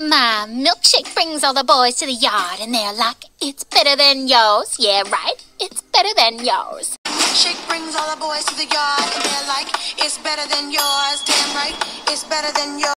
My milkshake brings all the boys to the yard, and they're like, it's better than yours. Yeah, right? It's better than yours. Milkshake brings all the boys to the yard, and they're like, it's better than yours. Damn right, it's better than yours.